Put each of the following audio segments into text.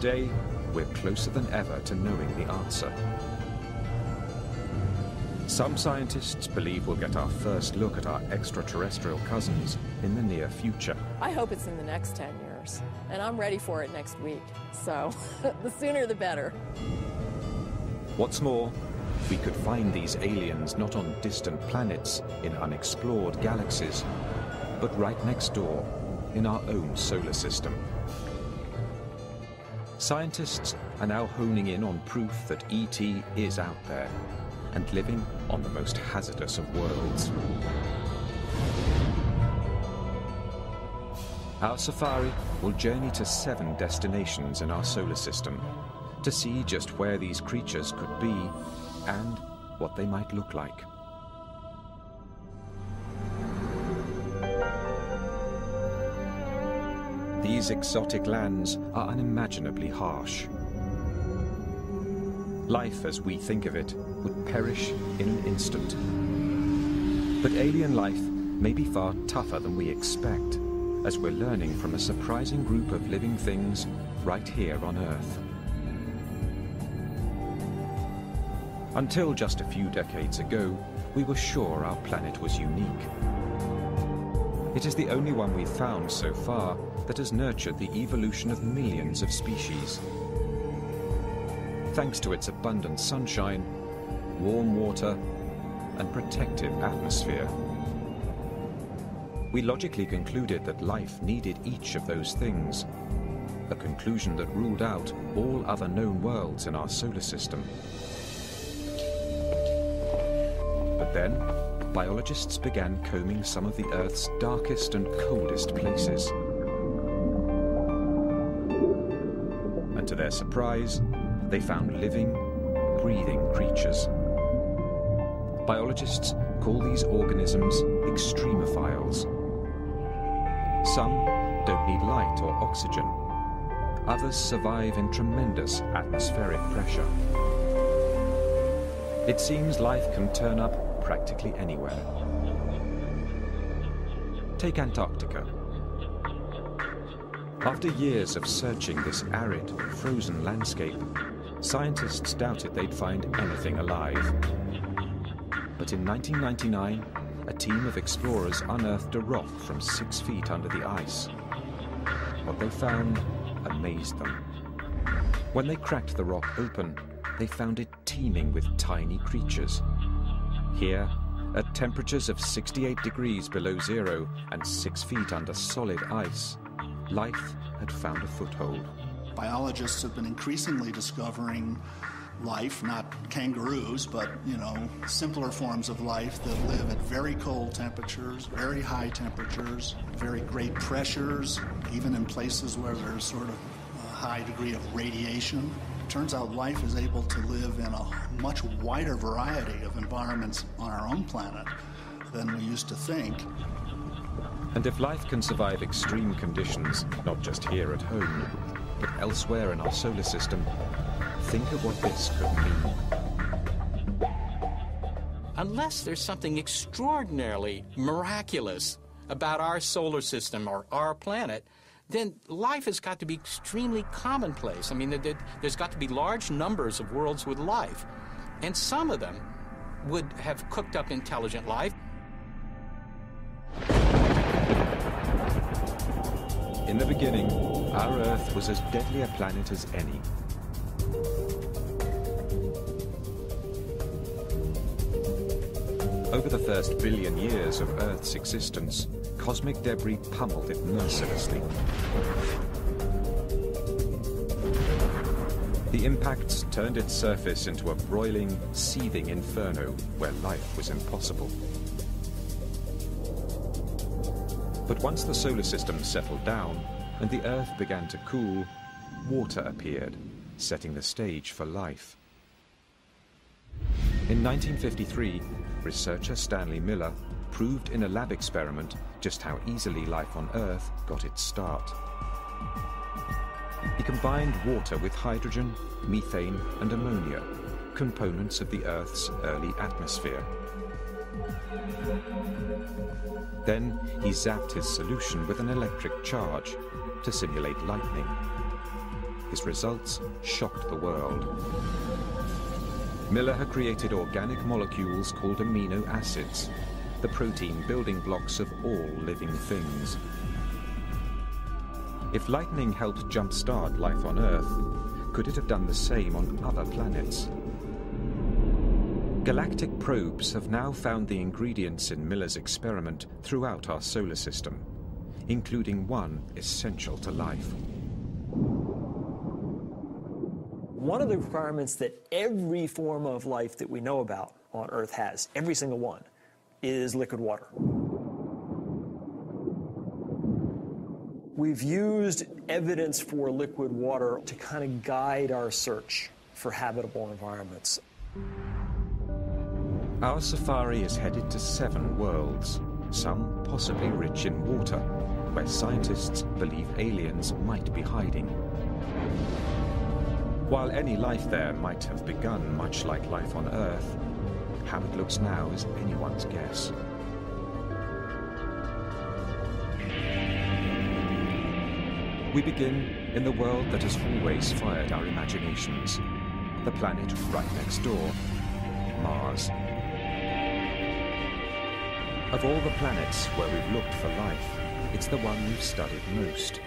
today, we're closer than ever to knowing the answer. Some scientists believe we'll get our first look at our extraterrestrial cousins in the near future. I hope it's in the next 10 years, and I'm ready for it next week. So the sooner the better. What's more, we could find these aliens not on distant planets in unexplored galaxies, but right next door in our own solar system. Scientists are now honing in on proof that ET is out there and living on the most hazardous of worlds. Our safari will journey to seven destinations in our solar system to see just where these creatures could be and what they might look like. These exotic lands are unimaginably harsh. Life as we think of it would perish in an instant. But alien life may be far tougher than we expect, as we're learning from a surprising group of living things right here on Earth. Until just a few decades ago, we were sure our planet was unique. It is the only one we've found so far that has nurtured the evolution of millions of species. Thanks to its abundant sunshine, warm water, and protective atmosphere. We logically concluded that life needed each of those things, a conclusion that ruled out all other known worlds in our solar system. But then, biologists began combing some of the Earth's darkest and coldest places. And to their surprise, they found living, breathing creatures. Biologists call these organisms extremophiles. Some don't need light or oxygen. Others survive in tremendous atmospheric pressure. It seems life can turn up practically anywhere. Take Antarctica. After years of searching this arid, frozen landscape, scientists doubted they'd find anything alive. But in 1999, a team of explorers unearthed a rock from six feet under the ice. What they found amazed them. When they cracked the rock open, they found it teeming with tiny creatures here, at temperatures of 68 degrees below zero and six feet under solid ice, life had found a foothold. Biologists have been increasingly discovering life, not kangaroos, but, you know, simpler forms of life that live at very cold temperatures, very high temperatures, very great pressures, even in places where there's sort of a high degree of radiation. Turns out life is able to live in a much wider variety of environments on our own planet than we used to think. And if life can survive extreme conditions, not just here at home, but elsewhere in our solar system, think of what this could mean. Unless there's something extraordinarily miraculous about our solar system or our planet, then life has got to be extremely commonplace. I mean, there's got to be large numbers of worlds with life, and some of them would have cooked up intelligent life. In the beginning, our Earth was as deadly a planet as any. Over the first billion years of Earth's existence, cosmic debris pummeled it mercilessly. The impacts turned its surface into a broiling, seething inferno where life was impossible. But once the solar system settled down and the Earth began to cool, water appeared, setting the stage for life. In 1953, researcher Stanley Miller proved in a lab experiment just how easily life on Earth got its start. He combined water with hydrogen, methane and ammonia, components of the Earth's early atmosphere. Then he zapped his solution with an electric charge to simulate lightning. His results shocked the world. Miller had created organic molecules called amino acids, the protein building blocks of all living things. If lightning helped jumpstart life on Earth, could it have done the same on other planets? Galactic probes have now found the ingredients in Miller's experiment throughout our solar system, including one essential to life. One of the requirements that every form of life that we know about on Earth has, every single one, is liquid water. We've used evidence for liquid water to kind of guide our search for habitable environments. Our safari is headed to seven worlds, some possibly rich in water, where scientists believe aliens might be hiding. While any life there might have begun much like life on Earth, how it looks now is anyone's guess. We begin in the world that has always fired our imaginations, the planet right next door, Mars. Of all the planets where we've looked for life, it's the one we've studied most.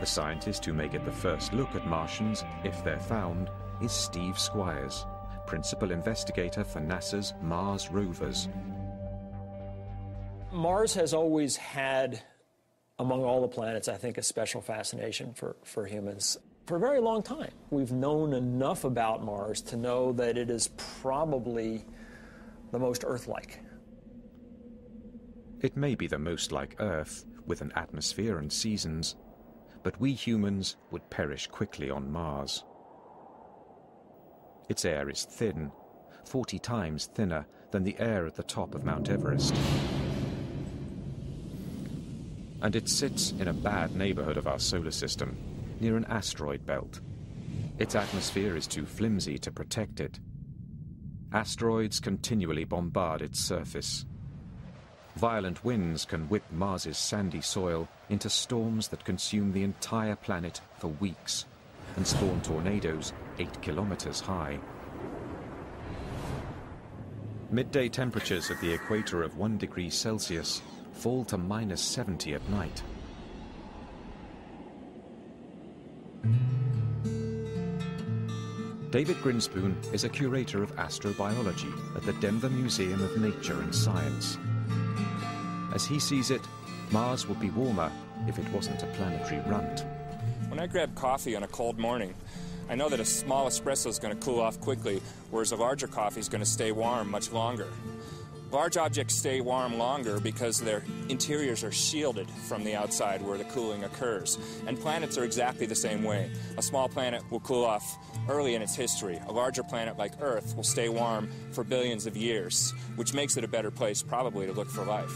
The scientist who may get the first look at Martians, if they're found, is Steve Squyres, principal investigator for NASA's Mars rovers. Mars has always had, among all the planets, I think, a special fascination for, for humans. For a very long time, we've known enough about Mars to know that it is probably the most Earth like. It may be the most like Earth, with an atmosphere and seasons, but we humans would perish quickly on Mars. Its air is thin, 40 times thinner than the air at the top of Mount Everest. And it sits in a bad neighborhood of our solar system, near an asteroid belt. Its atmosphere is too flimsy to protect it. Asteroids continually bombard its surface. Violent winds can whip Mars's sandy soil into storms that consume the entire planet for weeks and spawn tornadoes eight kilometers high. Midday temperatures at the equator of 1 degree Celsius fall to minus 70 at night. David Grinspoon is a curator of astrobiology at the Denver Museum of Nature and Science. As he sees it, Mars would be warmer if it wasn't a planetary runt. When I grab coffee on a cold morning, I know that a small espresso is going to cool off quickly, whereas a larger coffee is going to stay warm much longer. Large objects stay warm longer because their interiors are shielded from the outside where the cooling occurs. And planets are exactly the same way. A small planet will cool off early in its history. A larger planet like Earth will stay warm for billions of years, which makes it a better place probably to look for life.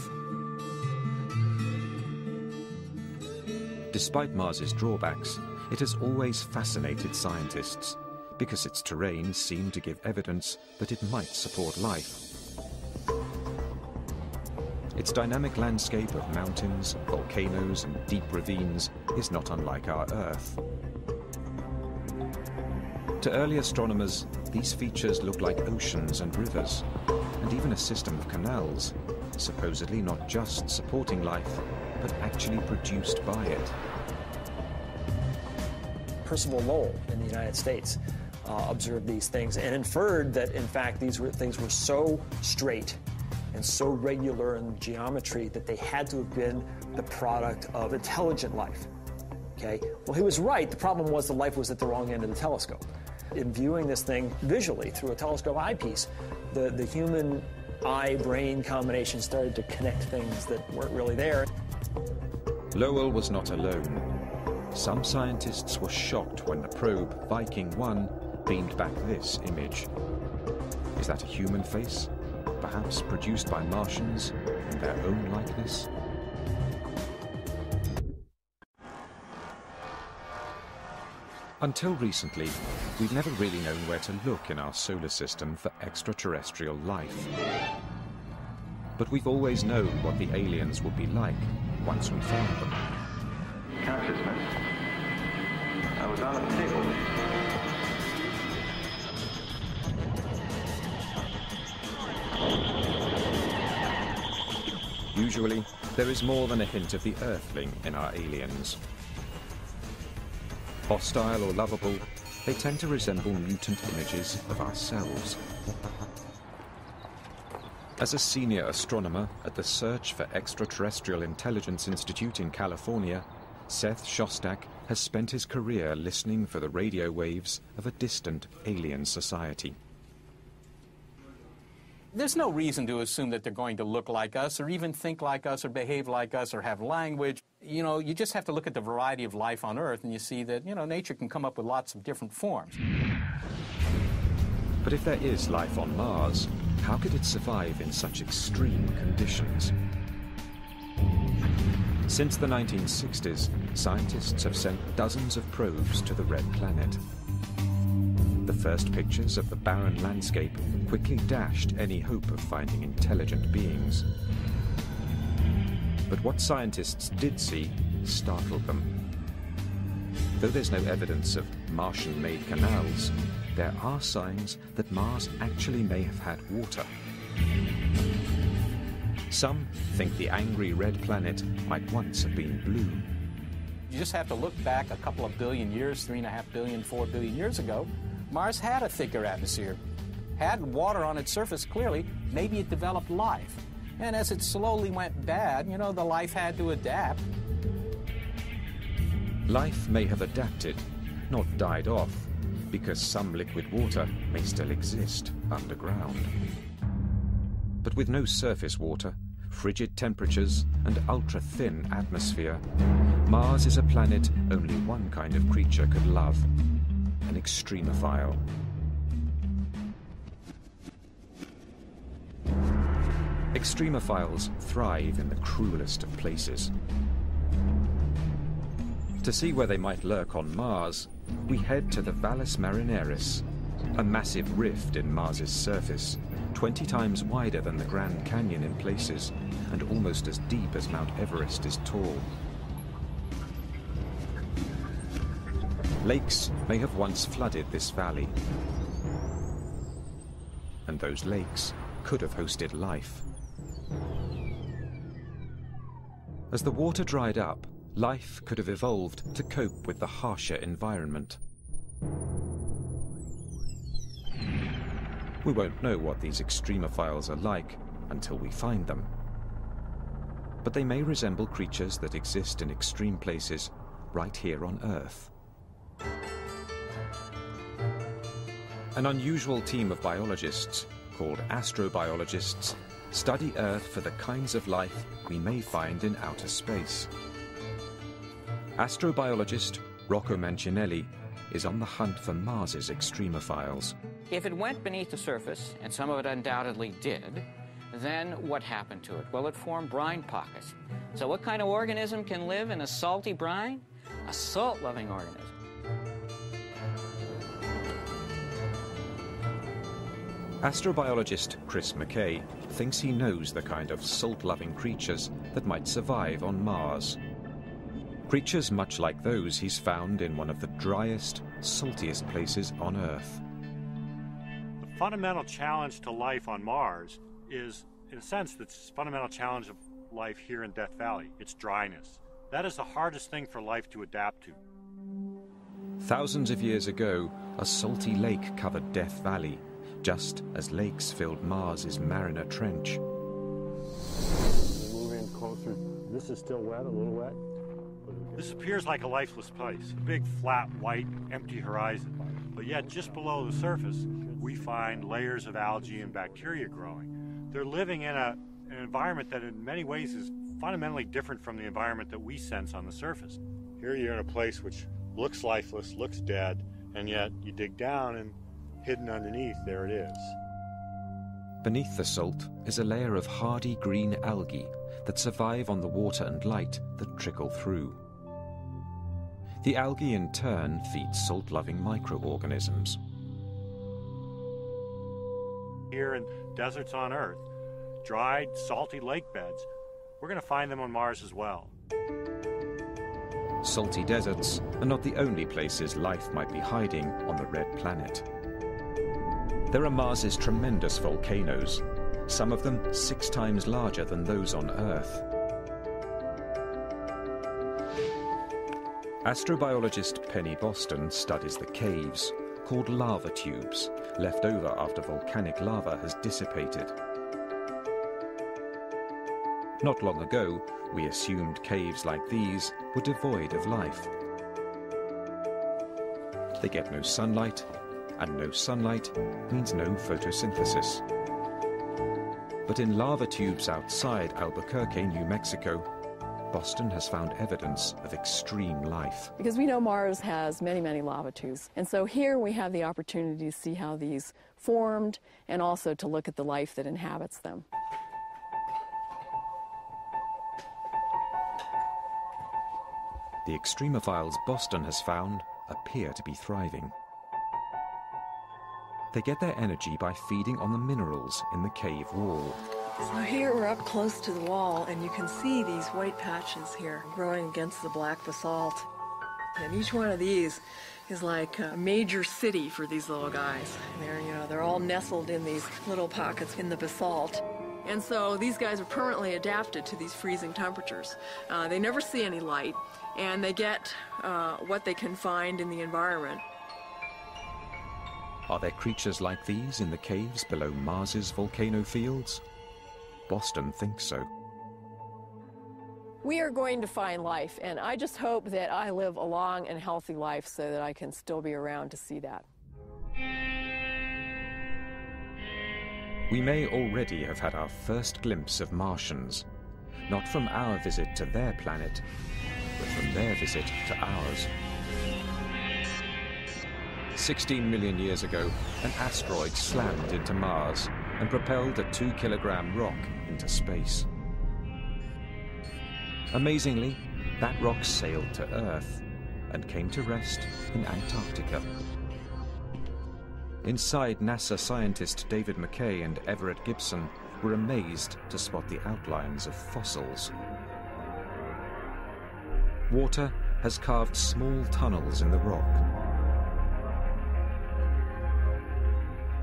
Despite Mars's drawbacks, it has always fascinated scientists because its terrain seemed to give evidence that it might support life. Its dynamic landscape of mountains, volcanoes and deep ravines is not unlike our Earth. To early astronomers, these features look like oceans and rivers, and even a system of canals, supposedly not just supporting life, but actually produced by it. Percival Lowell in the United States uh, observed these things and inferred that, in fact, these were, things were so straight and so regular in geometry that they had to have been the product of intelligent life. Okay? Well, he was right. The problem was the life was at the wrong end of the telescope. In viewing this thing visually through a telescope eyepiece, the, the human eye brain combination started to connect things that weren't really there. Lowell was not alone. Some scientists were shocked when the probe Viking 1 beamed back this image. Is that a human face? Perhaps produced by Martians in their own likeness? Until recently, we've never really known where to look in our solar system for extraterrestrial life. But we've always known what the aliens would be like once we found them. Was. Usually, there is more than a hint of the Earthling in our aliens. Hostile or lovable, they tend to resemble mutant images of ourselves. As a senior astronomer at the Search for Extraterrestrial Intelligence Institute in California, Seth Shostak has spent his career listening for the radio waves of a distant alien society. There's no reason to assume that they're going to look like us or even think like us or behave like us or have language. You know, you just have to look at the variety of life on Earth and you see that, you know, nature can come up with lots of different forms. But if there is life on Mars, how could it survive in such extreme conditions? Since the 1960s, scientists have sent dozens of probes to the Red Planet. The first pictures of the barren landscape quickly dashed any hope of finding intelligent beings. But what scientists did see startled them. Though there's no evidence of Martian-made canals, there are signs that Mars actually may have had water. Some think the angry red planet might once have been blue. You just have to look back a couple of billion years, three and a half billion, four billion years ago. Mars had a thicker atmosphere, had water on its surface clearly, maybe it developed life. And as it slowly went bad, you know, the life had to adapt. Life may have adapted, not died off, because some liquid water may still exist underground. But with no surface water, frigid temperatures, and ultra-thin atmosphere, Mars is a planet only one kind of creature could love, an extremophile. Extremophiles thrive in the cruelest of places. To see where they might lurk on Mars, we head to the Valles Marineris, a massive rift in Mars's surface, 20 times wider than the Grand Canyon in places, and almost as deep as Mount Everest is tall. Lakes may have once flooded this valley, and those lakes could have hosted life. As the water dried up, life could have evolved to cope with the harsher environment. We won't know what these extremophiles are like until we find them. But they may resemble creatures that exist in extreme places right here on Earth. An unusual team of biologists, called astrobiologists, study Earth for the kinds of life we may find in outer space. Astrobiologist Rocco Mancinelli is on the hunt for Mars's extremophiles. If it went beneath the surface, and some of it undoubtedly did, then what happened to it? Well, it formed brine pockets. So what kind of organism can live in a salty brine? A salt-loving organism. Astrobiologist Chris McKay thinks he knows the kind of salt-loving creatures that might survive on Mars. Creatures much like those he's found in one of the driest, saltiest places on Earth. The fundamental challenge to life on Mars is, in a sense, the fundamental challenge of life here in Death Valley. It's dryness. That is the hardest thing for life to adapt to. Thousands of years ago, a salty lake covered Death Valley, just as lakes filled Mars's Mariner Trench. Move in closer. This is still wet, a little wet. This appears like a lifeless place, a big, flat, white, empty horizon. But yet, just below the surface, we find layers of algae and bacteria growing. They're living in a, an environment that, in many ways, is fundamentally different from the environment that we sense on the surface. Here you're in a place which looks lifeless, looks dead, and yet you dig down and hidden underneath, there it is. Beneath the salt is a layer of hardy green algae that survive on the water and light that trickle through. The algae in turn feeds salt-loving microorganisms. Here in deserts on Earth, dried, salty lake beds, we're going to find them on Mars as well. salty deserts are not the only places life might be hiding on the red planet. There are Mars's tremendous volcanoes, some of them six times larger than those on Earth. Astrobiologist Penny Boston studies the caves, called lava tubes, left over after volcanic lava has dissipated. Not long ago, we assumed caves like these were devoid of life. They get no sunlight, and no sunlight means no photosynthesis. But in lava tubes outside Albuquerque, New Mexico, Boston has found evidence of extreme life. Because we know Mars has many, many lava tubes. And so here we have the opportunity to see how these formed and also to look at the life that inhabits them. The extremophiles Boston has found appear to be thriving. They get their energy by feeding on the minerals in the cave wall. So here we're up close to the wall and you can see these white patches here growing against the black basalt. And each one of these is like a major city for these little guys. They're, you know, they're all nestled in these little pockets in the basalt. And so these guys are permanently adapted to these freezing temperatures. Uh, they never see any light, and they get uh, what they can find in the environment. Are there creatures like these in the caves below Mars's volcano fields? Boston thinks so. We are going to find life, and I just hope that I live a long and healthy life so that I can still be around to see that. We may already have had our first glimpse of Martians, not from our visit to their planet, but from their visit to ours. 16 million years ago, an asteroid slammed into Mars and propelled a two kilogram rock into space. Amazingly, that rock sailed to Earth and came to rest in Antarctica. Inside, NASA scientist David McKay and Everett Gibson were amazed to spot the outlines of fossils. Water has carved small tunnels in the rock.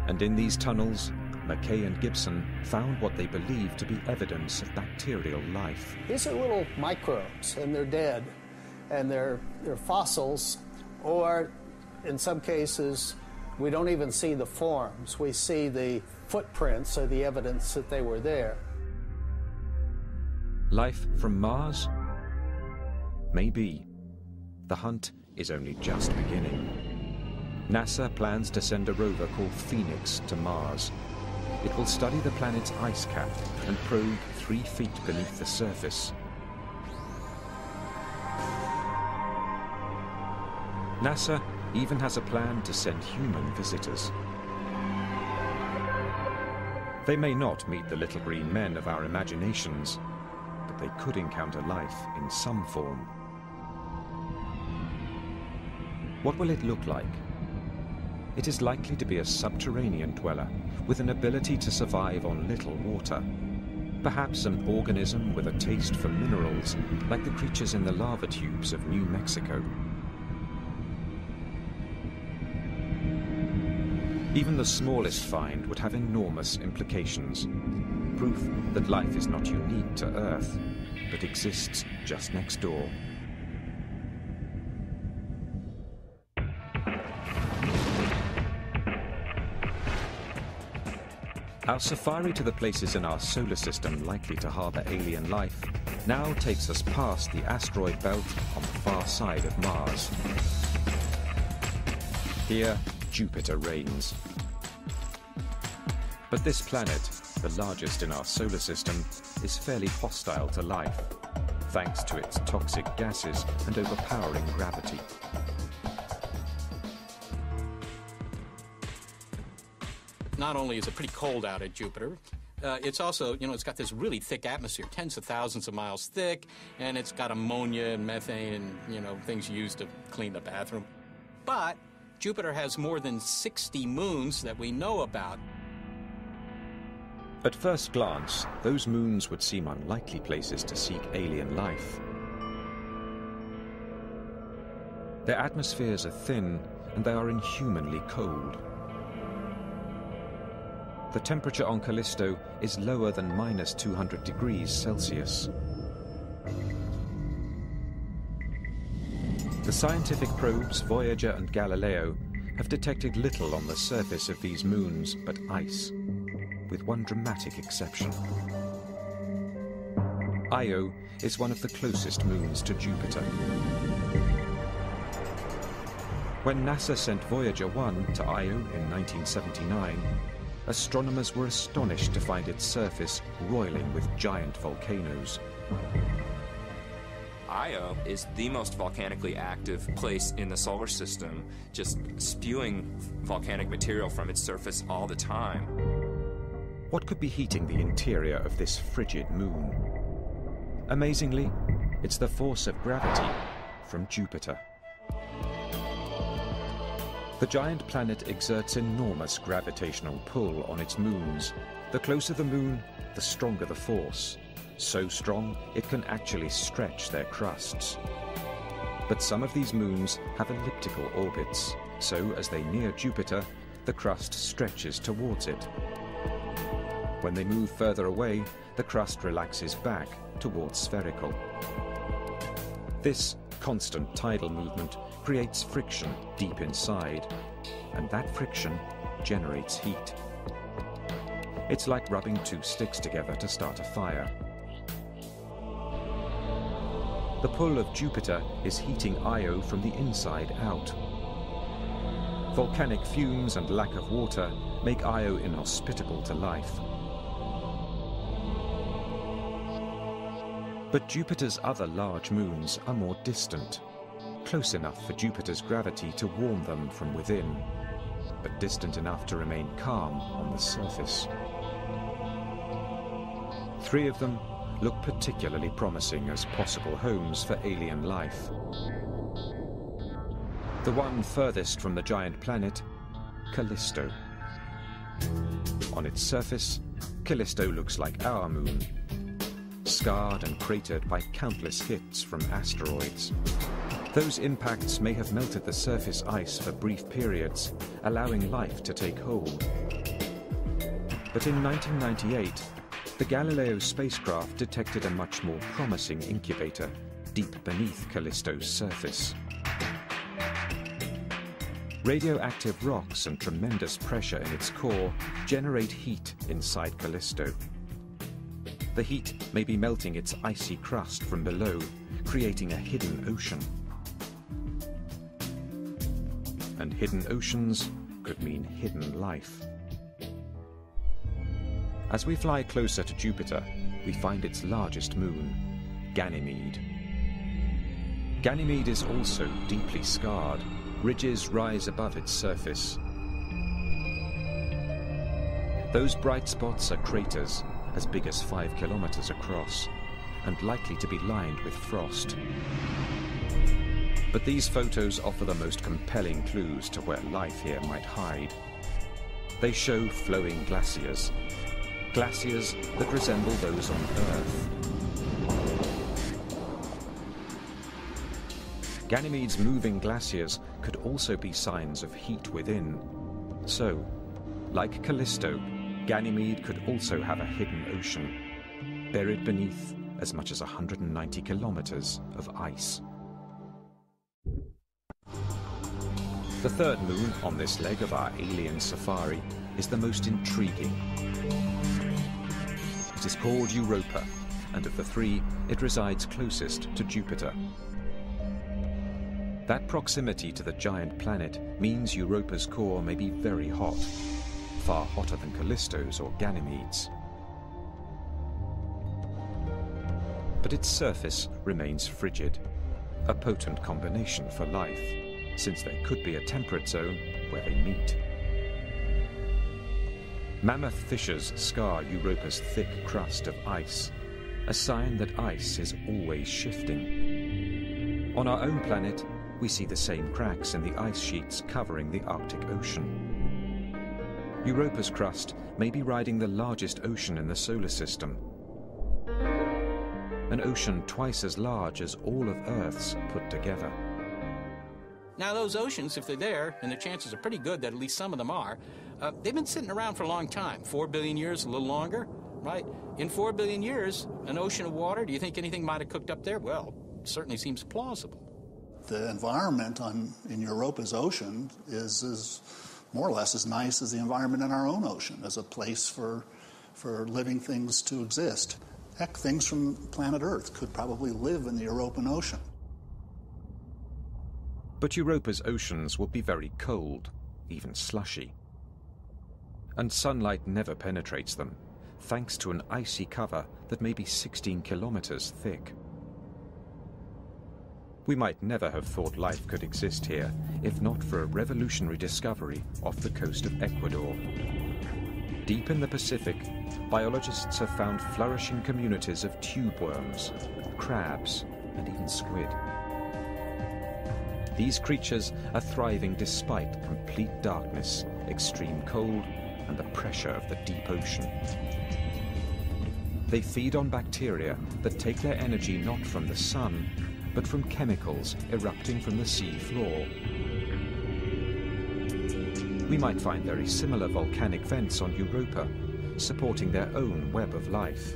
And in these tunnels, McKay and Gibson found what they believed to be evidence of bacterial life. These are little microbes, and they're dead, and they're, they're fossils, or in some cases, we don't even see the forms. We see the footprints or the evidence that they were there. Life from Mars? Maybe. The hunt is only just beginning. NASA plans to send a rover called Phoenix to Mars. It will study the planet's ice cap and probe three feet beneath the surface. NASA even has a plan to send human visitors. They may not meet the little green men of our imaginations, but they could encounter life in some form. What will it look like? It is likely to be a subterranean dweller with an ability to survive on little water. Perhaps an organism with a taste for minerals, like the creatures in the lava tubes of New Mexico. Even the smallest find would have enormous implications. Proof that life is not unique to Earth, but exists just next door. Our safari to the places in our solar system likely to harbour alien life now takes us past the asteroid belt on the far side of Mars. Here, Jupiter reigns. But this planet, the largest in our solar system, is fairly hostile to life, thanks to its toxic gases and overpowering gravity. Not only is it pretty cold out at Jupiter, uh, it's also, you know, it's got this really thick atmosphere, tens of thousands of miles thick, and it's got ammonia and methane and, you know, things used to clean the bathroom. But Jupiter has more than 60 moons that we know about. At first glance, those moons would seem unlikely places to seek alien life. Their atmospheres are thin and they are inhumanly cold. The temperature on Callisto is lower than minus 200 degrees Celsius. The scientific probes Voyager and Galileo have detected little on the surface of these moons but ice, with one dramatic exception. Io is one of the closest moons to Jupiter. When NASA sent Voyager 1 to Io in 1979, astronomers were astonished to find its surface roiling with giant volcanoes. Io is the most volcanically active place in the solar system, just spewing volcanic material from its surface all the time. What could be heating the interior of this frigid moon? Amazingly, it's the force of gravity from Jupiter. The giant planet exerts enormous gravitational pull on its moons. The closer the moon, the stronger the force. So strong, it can actually stretch their crusts. But some of these moons have elliptical orbits, so as they near Jupiter, the crust stretches towards it. When they move further away, the crust relaxes back towards spherical. This constant tidal movement creates friction deep inside, and that friction generates heat. It's like rubbing two sticks together to start a fire. The pull of Jupiter is heating Io from the inside out. Volcanic fumes and lack of water make Io inhospitable to life. But Jupiter's other large moons are more distant, close enough for Jupiter's gravity to warm them from within, but distant enough to remain calm on the surface. Three of them look particularly promising as possible homes for alien life. The one furthest from the giant planet, Callisto. On its surface, Callisto looks like our moon, scarred and cratered by countless hits from asteroids. Those impacts may have melted the surface ice for brief periods, allowing life to take hold. But in 1998, the Galileo spacecraft detected a much more promising incubator deep beneath Callisto's surface. Radioactive rocks and tremendous pressure in its core generate heat inside Callisto. The heat may be melting its icy crust from below, creating a hidden ocean. And hidden oceans could mean hidden life. As we fly closer to Jupiter, we find its largest moon, Ganymede. Ganymede is also deeply scarred. Ridges rise above its surface. Those bright spots are craters as big as five kilometers across and likely to be lined with frost. But these photos offer the most compelling clues to where life here might hide. They show flowing glaciers, glaciers that resemble those on Earth. Ganymede's moving glaciers could also be signs of heat within. So, like Callisto, Ganymede could also have a hidden ocean, buried beneath as much as 190 kilometers of ice. The third moon on this leg of our alien safari is the most intriguing. It is called Europa, and of the three, it resides closest to Jupiter. That proximity to the giant planet means Europa's core may be very hot, far hotter than Callisto's or Ganymede's. But its surface remains frigid, a potent combination for life, since there could be a temperate zone where they meet. Mammoth fissures scar Europa's thick crust of ice, a sign that ice is always shifting. On our own planet, we see the same cracks in the ice sheets covering the Arctic Ocean. Europa's crust may be riding the largest ocean in the solar system. An ocean twice as large as all of Earth's put together. Now, those oceans, if they're there, and the chances are pretty good that at least some of them are, uh, they've been sitting around for a long time. Four billion years, a little longer, right? In four billion years, an ocean of water, do you think anything might have cooked up there? Well, certainly seems plausible. The environment on, in Europa's ocean is, is more or less as nice as the environment in our own ocean, as a place for, for living things to exist. Heck, things from planet Earth could probably live in the European Ocean. But Europa's oceans would be very cold, even slushy. And sunlight never penetrates them, thanks to an icy cover that may be 16 kilometers thick. We might never have thought life could exist here if not for a revolutionary discovery off the coast of Ecuador. Deep in the Pacific, biologists have found flourishing communities of tube worms, crabs, and even squid. These creatures are thriving despite complete darkness, extreme cold, and the pressure of the deep ocean. They feed on bacteria that take their energy not from the sun, but from chemicals erupting from the sea floor. We might find very similar volcanic vents on Europa, supporting their own web of life.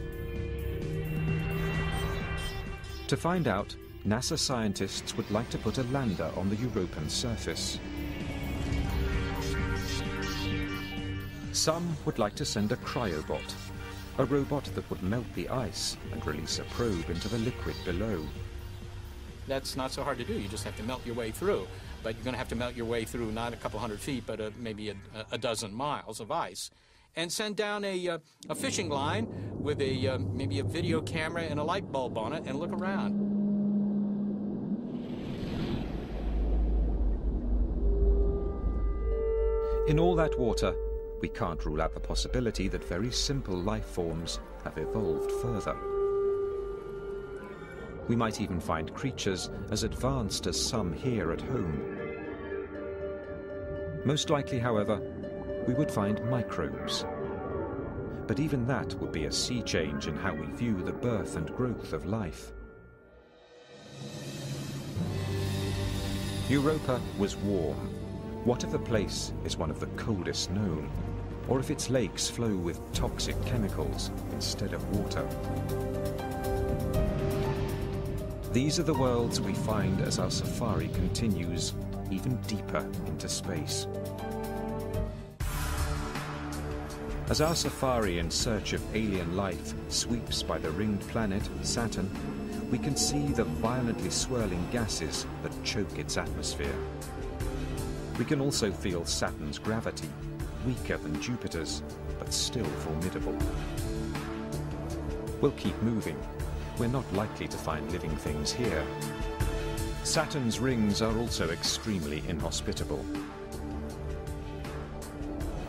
To find out, NASA scientists would like to put a lander on the Europan surface. Some would like to send a cryobot, a robot that would melt the ice and release a probe into the liquid below. That's not so hard to do. You just have to melt your way through. But you're going to have to melt your way through not a couple hundred feet, but a, maybe a, a, dozen miles of ice. And send down a, uh, a fishing line with a uh, maybe a video camera and a light bulb on it and look around. In all that water, we can't rule out the possibility that very simple life forms have evolved further. We might even find creatures as advanced as some here at home. Most likely, however, we would find microbes. But even that would be a sea change in how we view the birth and growth of life. Europa was warm. What if the place is one of the coldest known? or if its lakes flow with toxic chemicals instead of water. These are the worlds we find as our safari continues even deeper into space. As our safari in search of alien life sweeps by the ringed planet, Saturn, we can see the violently swirling gases that choke its atmosphere. We can also feel Saturn's gravity weaker than Jupiter's, but still formidable. We'll keep moving. We're not likely to find living things here. Saturn's rings are also extremely inhospitable.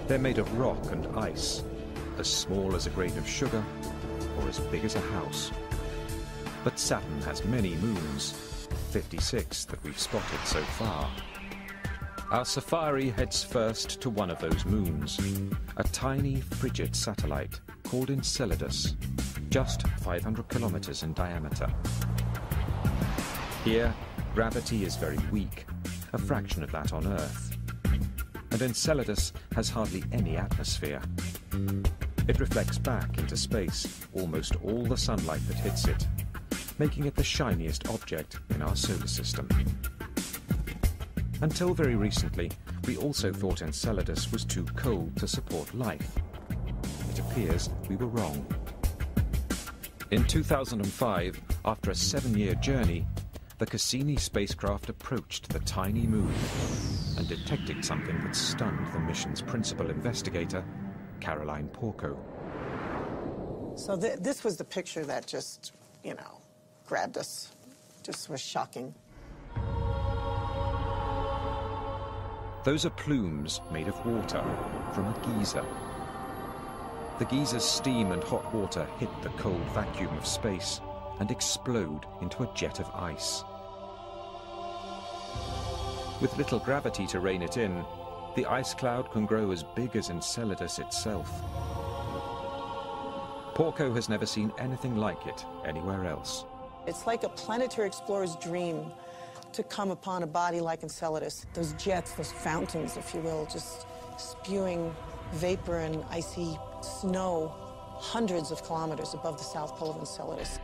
They're made of rock and ice, as small as a grain of sugar or as big as a house. But Saturn has many moons, 56 that we've spotted so far. Our safari heads first to one of those moons, a tiny frigid satellite called Enceladus, just 500 kilometers in diameter. Here, gravity is very weak, a fraction of that on Earth. And Enceladus has hardly any atmosphere. It reflects back into space almost all the sunlight that hits it, making it the shiniest object in our solar system. Until very recently, we also thought Enceladus was too cold to support life. It appears we were wrong. In 2005, after a seven-year journey, the Cassini spacecraft approached the tiny moon and detected something that stunned the mission's principal investigator, Caroline Porco. So th this was the picture that just, you know, grabbed us. Just was shocking. Those are plumes made of water from a geyser. The geyser's steam and hot water hit the cold vacuum of space and explode into a jet of ice. With little gravity to rein it in, the ice cloud can grow as big as Enceladus itself. Porco has never seen anything like it anywhere else. It's like a planetary explorer's dream to come upon a body like Enceladus. Those jets, those fountains, if you will, just spewing vapor and icy snow hundreds of kilometers above the south pole of Enceladus.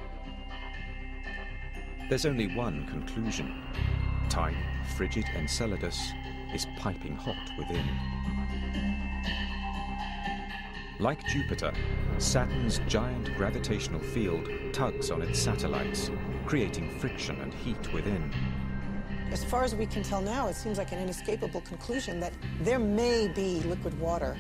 There's only one conclusion. Tiny, frigid Enceladus is piping hot within. Like Jupiter, Saturn's giant gravitational field tugs on its satellites, creating friction and heat within. As far as we can tell now, it seems like an inescapable conclusion that there may be liquid water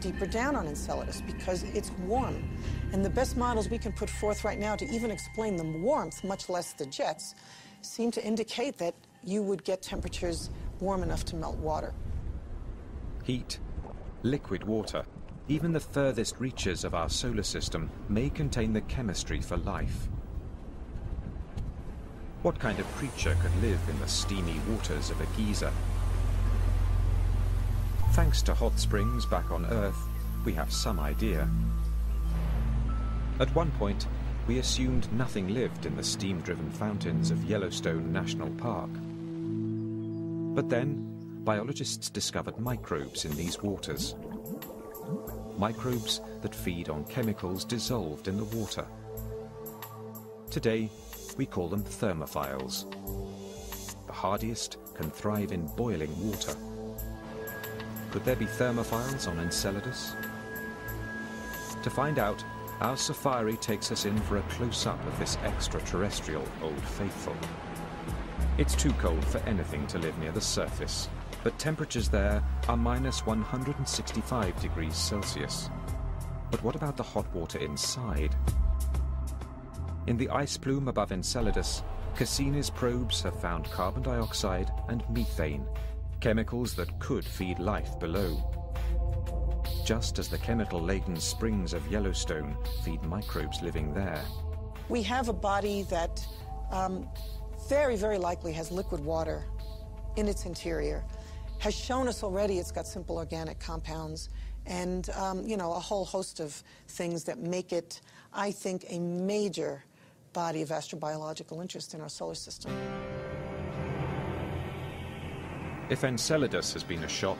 deeper down on Enceladus because it's warm. And the best models we can put forth right now to even explain the warmth, much less the jets, seem to indicate that you would get temperatures warm enough to melt water. Heat, liquid water, even the furthest reaches of our solar system may contain the chemistry for life. What kind of creature could live in the steamy waters of a geyser? Thanks to hot springs back on Earth, we have some idea. At one point, we assumed nothing lived in the steam-driven fountains of Yellowstone National Park. But then, biologists discovered microbes in these waters. Microbes that feed on chemicals dissolved in the water. Today, we call them thermophiles. The hardiest can thrive in boiling water. Could there be thermophiles on Enceladus? To find out, our safari takes us in for a close-up of this extraterrestrial Old Faithful. It's too cold for anything to live near the surface, but temperatures there are minus 165 degrees Celsius. But what about the hot water inside? In the ice plume above Enceladus, Cassini's probes have found carbon dioxide and methane, chemicals that could feed life below. Just as the chemical-laden springs of Yellowstone feed microbes living there. We have a body that um, very, very likely has liquid water in its interior, has shown us already it's got simple organic compounds, and um, you know a whole host of things that make it, I think, a major body of astrobiological interest in our solar system. If Enceladus has been a shock,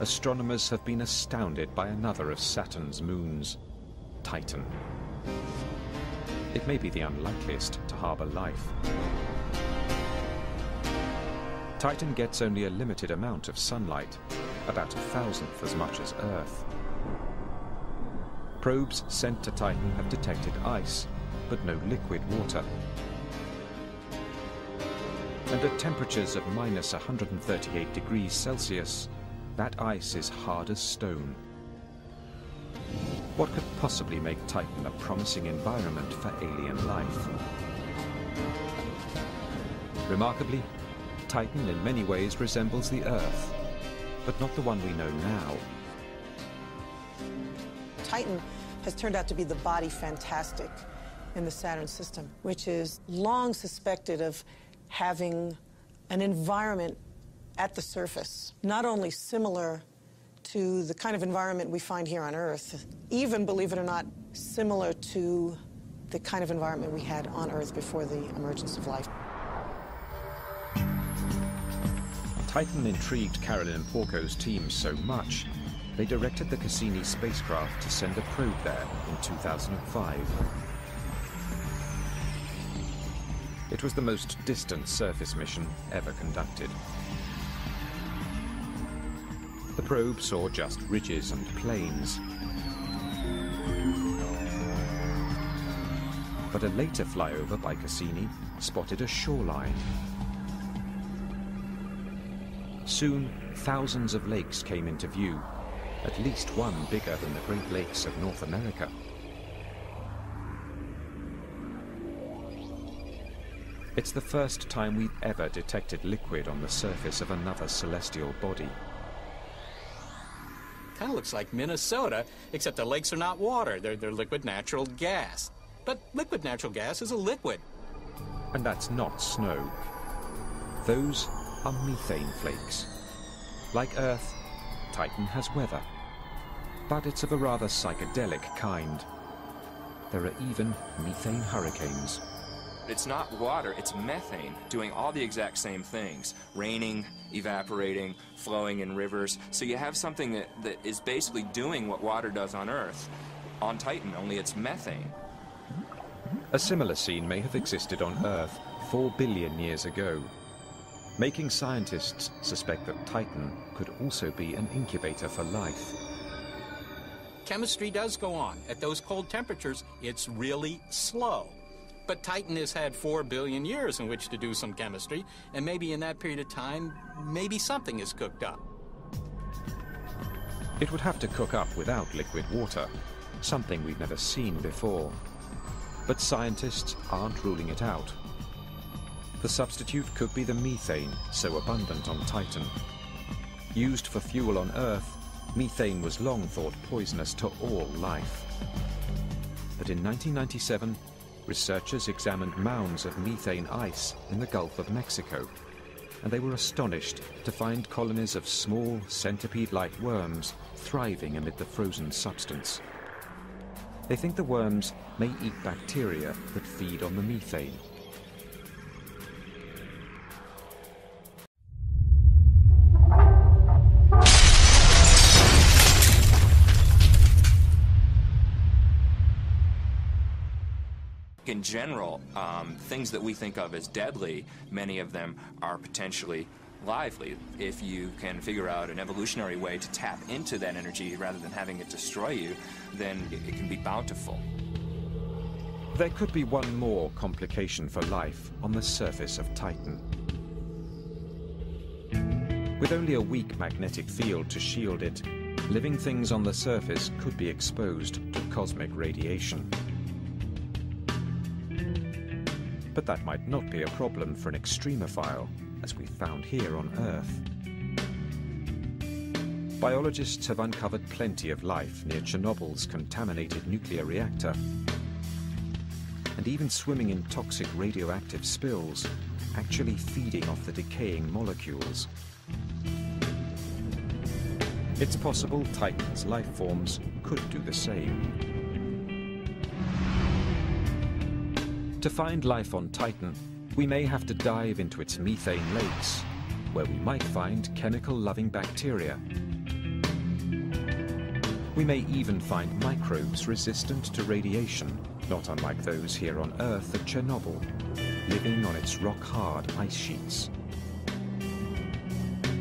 astronomers have been astounded by another of Saturn's moons, Titan. It may be the unlikeliest to harbour life. Titan gets only a limited amount of sunlight, about a thousandth as much as Earth. Probes sent to Titan have detected ice, but no liquid water. And at temperatures of minus 138 degrees Celsius, that ice is hard as stone. What could possibly make Titan a promising environment for alien life? Remarkably, Titan in many ways resembles the Earth, but not the one we know now. Titan has turned out to be the body fantastic in the Saturn system, which is long suspected of having an environment at the surface, not only similar to the kind of environment we find here on Earth, even, believe it or not, similar to the kind of environment we had on Earth before the emergence of life. Titan intrigued Carolyn Porco's team so much, they directed the Cassini spacecraft to send a probe there in 2005. It was the most distant surface mission ever conducted. The probe saw just ridges and plains. But a later flyover by Cassini spotted a shoreline. Soon, thousands of lakes came into view, at least one bigger than the Great Lakes of North America. It's the first time we've ever detected liquid on the surface of another celestial body. Kind of looks like Minnesota, except the lakes are not water. They're, they're liquid natural gas. But liquid natural gas is a liquid. And that's not snow. Those are methane flakes. Like Earth, Titan has weather. But it's of a rather psychedelic kind. There are even methane hurricanes. It's not water, it's methane doing all the exact same things raining, evaporating, flowing in rivers. So you have something that, that is basically doing what water does on Earth on Titan, only it's methane. A similar scene may have existed on Earth four billion years ago, making scientists suspect that Titan could also be an incubator for life. Chemistry does go on. At those cold temperatures, it's really slow. But Titan has had four billion years in which to do some chemistry, and maybe in that period of time, maybe something is cooked up. It would have to cook up without liquid water, something we've never seen before. But scientists aren't ruling it out. The substitute could be the methane, so abundant on Titan. Used for fuel on Earth, methane was long thought poisonous to all life. But in 1997, researchers examined mounds of methane ice in the Gulf of Mexico, and they were astonished to find colonies of small centipede-like worms thriving amid the frozen substance. They think the worms may eat bacteria that feed on the methane. In general, um, things that we think of as deadly, many of them are potentially lively. If you can figure out an evolutionary way to tap into that energy rather than having it destroy you then it, it can be bountiful. There could be one more complication for life on the surface of titan. With only a weak magnetic field to shield it living things on the surface could be exposed to cosmic radiation but that might not be a problem for an extremophile as we found here on Earth. Biologists have uncovered plenty of life near Chernobyl's contaminated nuclear reactor. And even swimming in toxic radioactive spills, actually feeding off the decaying molecules. It's possible Titan's life forms could do the same. To find life on Titan, we may have to dive into its methane lakes, where we might find chemical-loving bacteria. We may even find microbes resistant to radiation, not unlike those here on Earth at Chernobyl, living on its rock-hard ice sheets.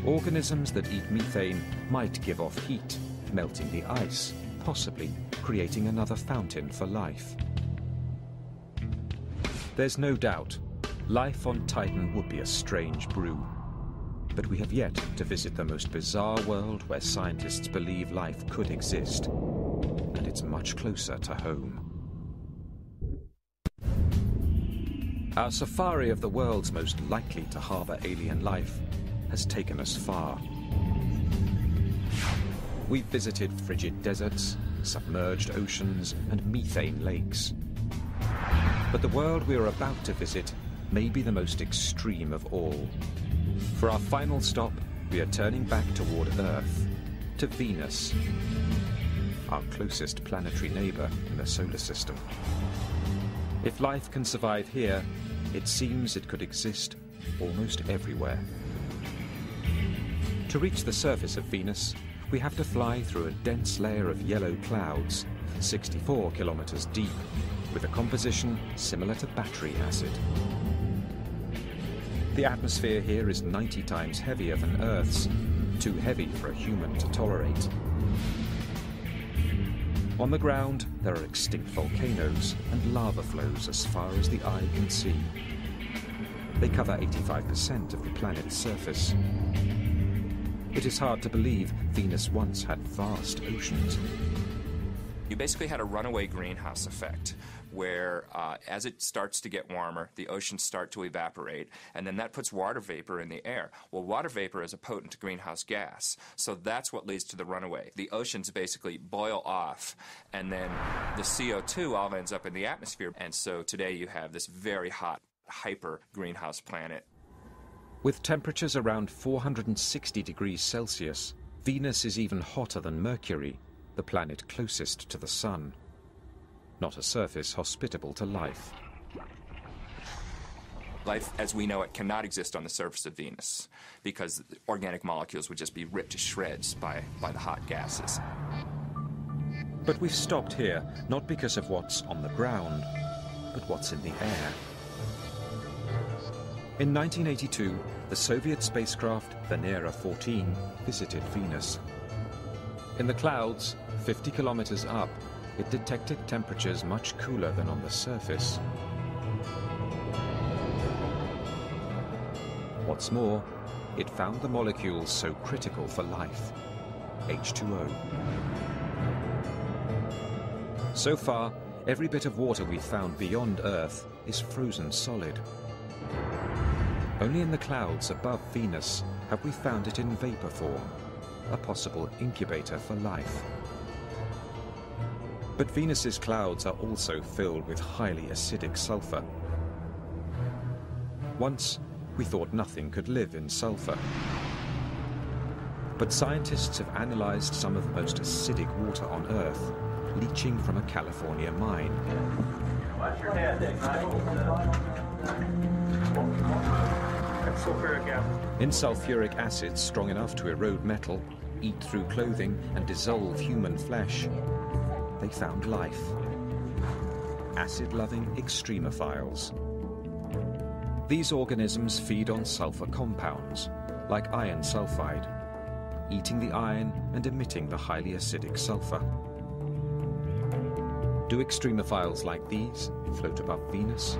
Organisms that eat methane might give off heat, melting the ice, possibly creating another fountain for life. There's no doubt Life on Titan would be a strange brew. But we have yet to visit the most bizarre world where scientists believe life could exist. And it's much closer to home. Our safari of the world's most likely to harbor alien life has taken us far. We've visited frigid deserts, submerged oceans, and methane lakes. But the world we are about to visit may be the most extreme of all. For our final stop, we are turning back toward Earth, to Venus, our closest planetary neighbor in the solar system. If life can survive here, it seems it could exist almost everywhere. To reach the surface of Venus, we have to fly through a dense layer of yellow clouds, 64 kilometers deep, with a composition similar to battery acid. The atmosphere here is 90 times heavier than Earth's, too heavy for a human to tolerate. On the ground, there are extinct volcanoes and lava flows as far as the eye can see. They cover 85% of the planet's surface. It is hard to believe Venus once had vast oceans. You basically had a runaway greenhouse effect where uh, as it starts to get warmer, the oceans start to evaporate, and then that puts water vapor in the air. Well, water vapor is a potent greenhouse gas, so that's what leads to the runaway. The oceans basically boil off, and then the CO2 all ends up in the atmosphere, and so today you have this very hot, hyper greenhouse planet. With temperatures around 460 degrees Celsius, Venus is even hotter than Mercury, the planet closest to the Sun not a surface hospitable to life. Life as we know it cannot exist on the surface of Venus because organic molecules would just be ripped to shreds by, by the hot gases. But we've stopped here, not because of what's on the ground, but what's in the air. In 1982, the Soviet spacecraft Venera 14 visited Venus. In the clouds, 50 kilometers up, it detected temperatures much cooler than on the surface. What's more, it found the molecules so critical for life, H2O. So far, every bit of water we've found beyond Earth is frozen solid. Only in the clouds above Venus have we found it in vapor form, a possible incubator for life. But Venus's clouds are also filled with highly acidic sulfur. Once, we thought nothing could live in sulfur. But scientists have analyzed some of the most acidic water on Earth, leaching from a California mine. In sulfuric acid strong enough to erode metal, eat through clothing, and dissolve human flesh, they found life. Acid-loving extremophiles. These organisms feed on sulfur compounds, like iron sulfide, eating the iron and emitting the highly acidic sulfur. Do extremophiles like these float above Venus?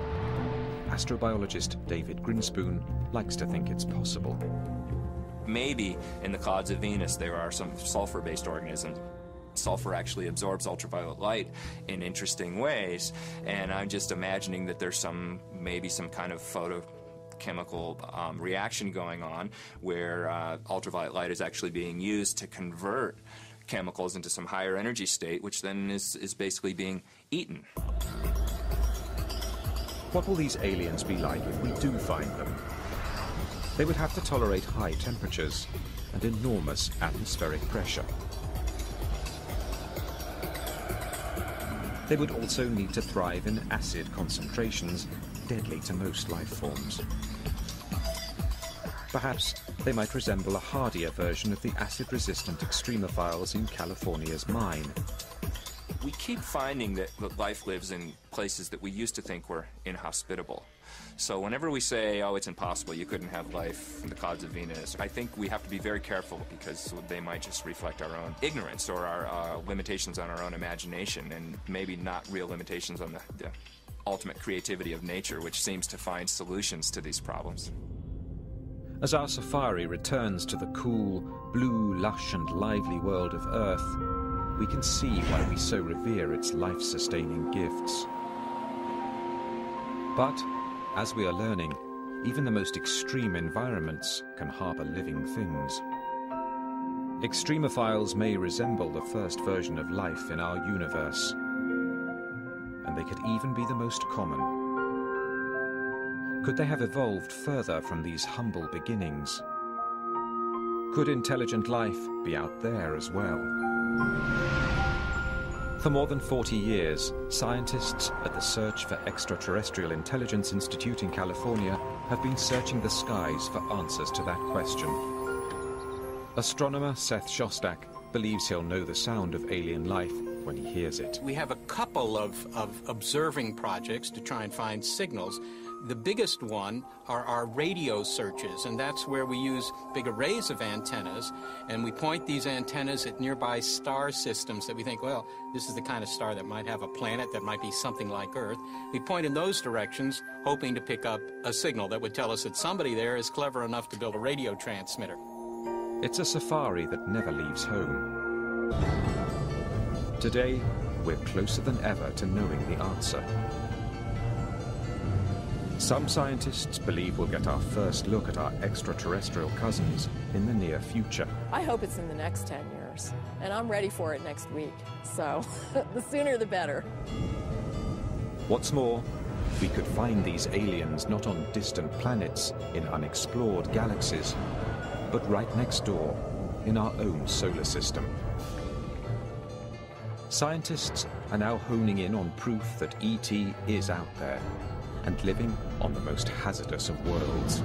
Astrobiologist David Grinspoon likes to think it's possible. Maybe in the clouds of Venus there are some sulfur-based organisms sulfur actually absorbs ultraviolet light in interesting ways. And I'm just imagining that there's some, maybe some kind of photochemical um, reaction going on where uh, ultraviolet light is actually being used to convert chemicals into some higher energy state, which then is, is basically being eaten. What will these aliens be like if we do find them? They would have to tolerate high temperatures and enormous atmospheric pressure. They would also need to thrive in acid concentrations deadly to most life forms. Perhaps they might resemble a hardier version of the acid-resistant extremophiles in California's mine. We keep finding that life lives in places that we used to think were inhospitable. So whenever we say, oh, it's impossible, you couldn't have life in the clouds of Venus, I think we have to be very careful because they might just reflect our own ignorance or our uh, limitations on our own imagination and maybe not real limitations on the, the ultimate creativity of nature, which seems to find solutions to these problems. As our safari returns to the cool, blue, lush and lively world of Earth, we can see why we so revere its life-sustaining gifts. But as we are learning, even the most extreme environments can harbor living things. Extremophiles may resemble the first version of life in our universe, and they could even be the most common. Could they have evolved further from these humble beginnings? Could intelligent life be out there as well? For more than 40 years, scientists at the Search for Extraterrestrial Intelligence Institute in California have been searching the skies for answers to that question. Astronomer Seth Shostak believes he'll know the sound of alien life when he hears it. We have a couple of, of observing projects to try and find signals. The biggest one are our radio searches, and that's where we use big arrays of antennas, and we point these antennas at nearby star systems that we think, well, this is the kind of star that might have a planet that might be something like Earth. We point in those directions, hoping to pick up a signal that would tell us that somebody there is clever enough to build a radio transmitter. It's a safari that never leaves home. Today, we're closer than ever to knowing the answer. Some scientists believe we'll get our first look at our extraterrestrial cousins in the near future. I hope it's in the next 10 years, and I'm ready for it next week. So, the sooner the better. What's more, we could find these aliens not on distant planets in unexplored galaxies, but right next door in our own solar system. Scientists are now honing in on proof that ET is out there and living on the most hazardous of worlds.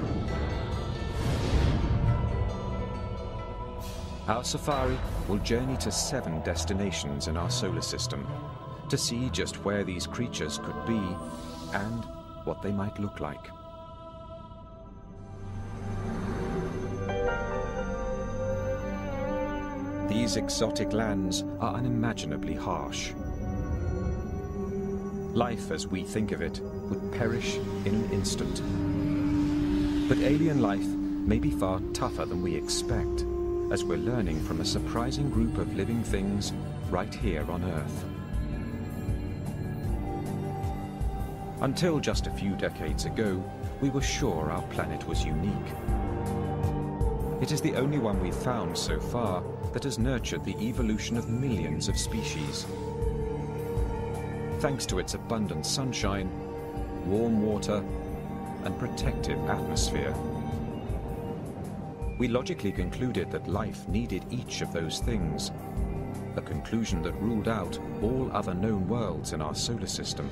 Our safari will journey to seven destinations in our solar system to see just where these creatures could be and what they might look like. These exotic lands are unimaginably harsh. Life as we think of it would perish in an instant. But alien life may be far tougher than we expect, as we're learning from a surprising group of living things right here on Earth. Until just a few decades ago, we were sure our planet was unique. It is the only one we've found so far that has nurtured the evolution of millions of species. Thanks to its abundant sunshine, warm water, and protective atmosphere. We logically concluded that life needed each of those things, a conclusion that ruled out all other known worlds in our solar system.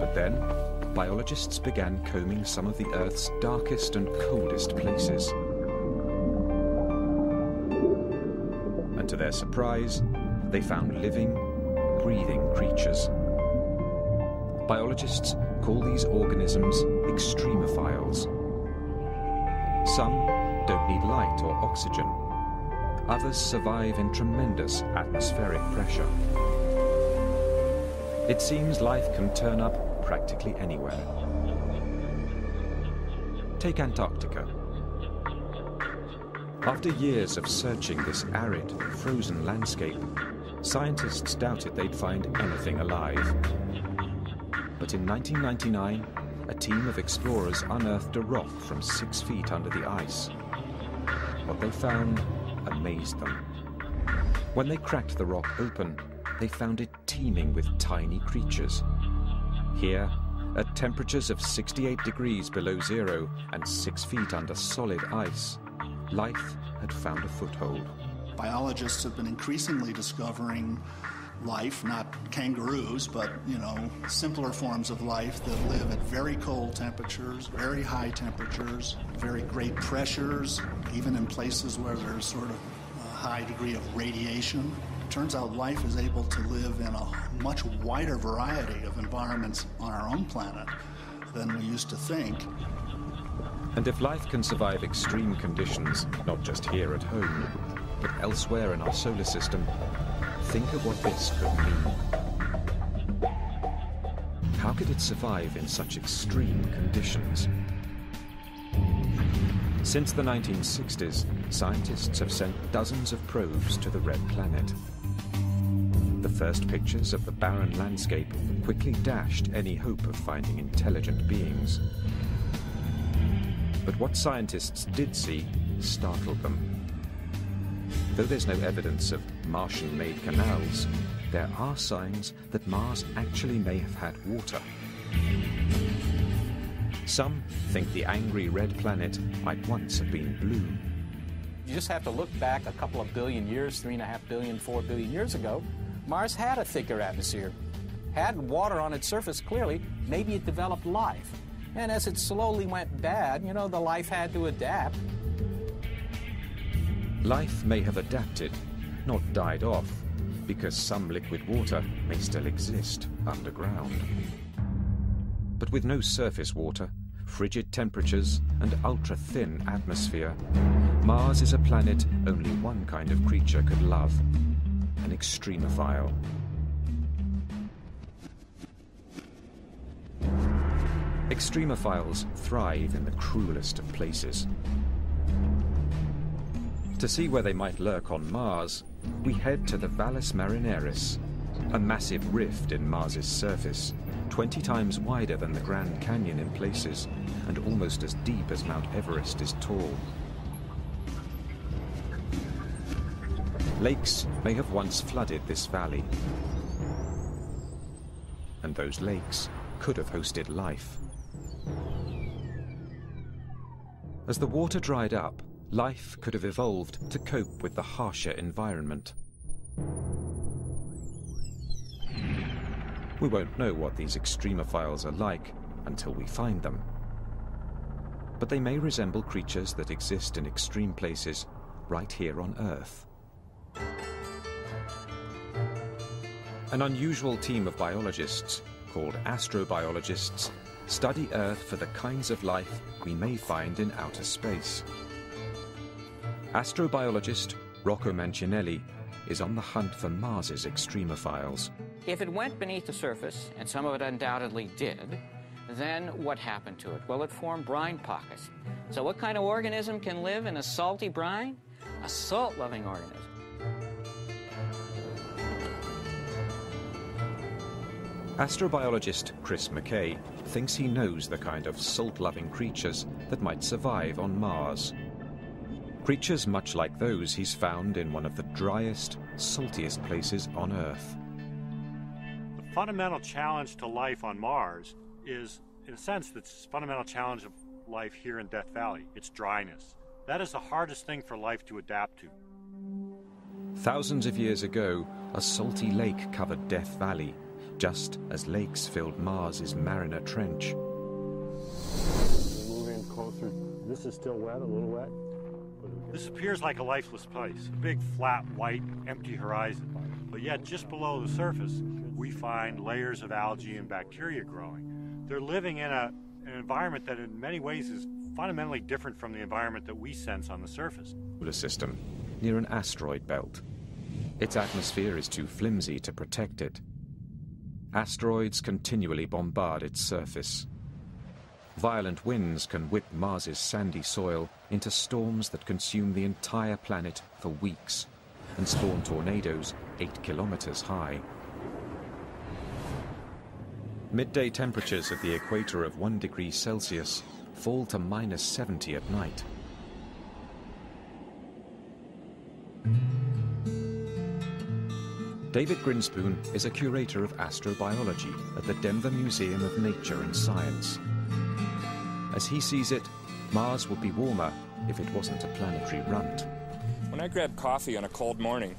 But then, biologists began combing some of the Earth's darkest and coldest places. To their surprise, they found living, breathing creatures. Biologists call these organisms extremophiles. Some don't need light or oxygen. Others survive in tremendous atmospheric pressure. It seems life can turn up practically anywhere. Take Antarctica. After years of searching this arid, frozen landscape, scientists doubted they'd find anything alive. But in 1999, a team of explorers unearthed a rock from six feet under the ice. What they found amazed them. When they cracked the rock open, they found it teeming with tiny creatures. Here, at temperatures of 68 degrees below zero and six feet under solid ice, life had found a foothold. Biologists have been increasingly discovering life, not kangaroos, but, you know, simpler forms of life that live at very cold temperatures, very high temperatures, very great pressures, even in places where there's sort of a high degree of radiation. It turns out life is able to live in a much wider variety of environments on our own planet than we used to think. And if life can survive extreme conditions, not just here at home, but elsewhere in our solar system, think of what this could mean. How could it survive in such extreme conditions? Since the 1960s, scientists have sent dozens of probes to the Red Planet. The first pictures of the barren landscape quickly dashed any hope of finding intelligent beings. But what scientists did see startled them. Though there's no evidence of Martian-made canals, there are signs that Mars actually may have had water. Some think the angry red planet might once have been blue. You just have to look back a couple of billion years, three and a half billion, four billion years ago. Mars had a thicker atmosphere, had water on its surface, clearly. Maybe it developed life. And as it slowly went bad, you know, the life had to adapt. Life may have adapted, not died off, because some liquid water may still exist underground. But with no surface water, frigid temperatures, and ultra-thin atmosphere, Mars is a planet only one kind of creature could love, an extremophile. Extremophiles thrive in the cruelest of places. To see where they might lurk on Mars, we head to the Valles Marineris, a massive rift in Mars's surface, 20 times wider than the Grand Canyon in places, and almost as deep as Mount Everest is tall. Lakes may have once flooded this valley, and those lakes could have hosted life. As the water dried up, life could have evolved to cope with the harsher environment. We won't know what these extremophiles are like until we find them. But they may resemble creatures that exist in extreme places right here on Earth. An unusual team of biologists, called astrobiologists, study Earth for the kinds of life we may find in outer space. Astrobiologist Rocco Mancinelli is on the hunt for Mars's extremophiles. If it went beneath the surface, and some of it undoubtedly did, then what happened to it? Well, it formed brine pockets. So what kind of organism can live in a salty brine? A salt-loving organism. Astrobiologist Chris McKay thinks he knows the kind of salt-loving creatures that might survive on Mars. Creatures much like those he's found in one of the driest, saltiest places on Earth. The fundamental challenge to life on Mars is, in a sense, the fundamental challenge of life here in Death Valley. It's dryness. That is the hardest thing for life to adapt to. Thousands of years ago, a salty lake covered Death Valley, just as lakes filled Mars's Mariner Trench. Move in closer. This is still wet, a little wet. This appears like a lifeless place, a big, flat, white, empty horizon. But yet, just below the surface, we find layers of algae and bacteria growing. They're living in a, an environment that, in many ways, is fundamentally different from the environment that we sense on the surface. Solar system, near an asteroid belt. Its atmosphere is too flimsy to protect it. Asteroids continually bombard its surface. Violent winds can whip Mars's sandy soil into storms that consume the entire planet for weeks and spawn tornadoes eight kilometers high. Midday temperatures at the equator of 1 degree Celsius fall to minus 70 at night. David Grinspoon is a curator of astrobiology at the Denver Museum of Nature and Science. As he sees it, Mars would be warmer if it wasn't a planetary runt. When I grab coffee on a cold morning,